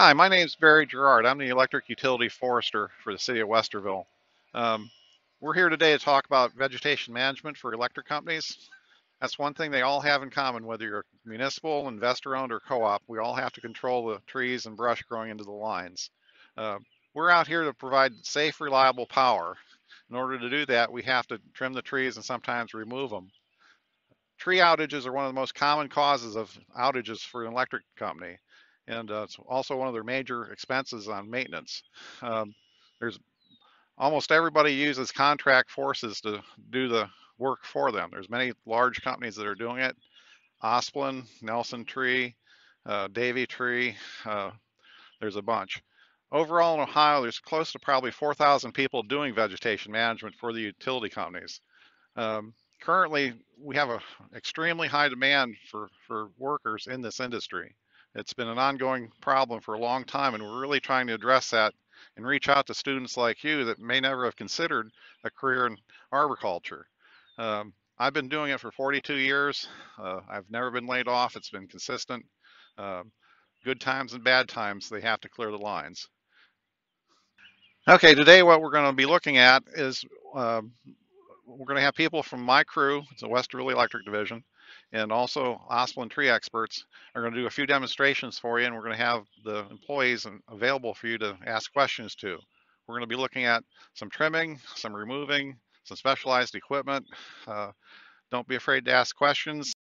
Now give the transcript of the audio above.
Hi, my name is Barry Gerard. I'm the electric utility forester for the city of Westerville. Um, we're here today to talk about vegetation management for electric companies. That's one thing they all have in common, whether you're municipal, investor owned, or co-op, we all have to control the trees and brush growing into the lines. Uh, we're out here to provide safe, reliable power. In order to do that, we have to trim the trees and sometimes remove them. Tree outages are one of the most common causes of outages for an electric company and uh, it's also one of their major expenses on maintenance. Um, there's almost everybody uses contract forces to do the work for them. There's many large companies that are doing it. Asplundh, Nelson Tree, uh, Davey Tree, uh, there's a bunch. Overall in Ohio, there's close to probably 4,000 people doing vegetation management for the utility companies. Um, currently, we have an extremely high demand for, for workers in this industry. It's been an ongoing problem for a long time, and we're really trying to address that and reach out to students like you that may never have considered a career in arboriculture. Um, I've been doing it for 42 years. Uh, I've never been laid off. It's been consistent. Um, good times and bad times, they have to clear the lines. Okay, today what we're going to be looking at is uh, we're going to have people from my crew, it's a Westerville Electric Division, and also Asplundh tree experts are going to do a few demonstrations for you and we're going to have the employees available for you to ask questions to. We're going to be looking at some trimming, some removing, some specialized equipment. Uh, don't be afraid to ask questions.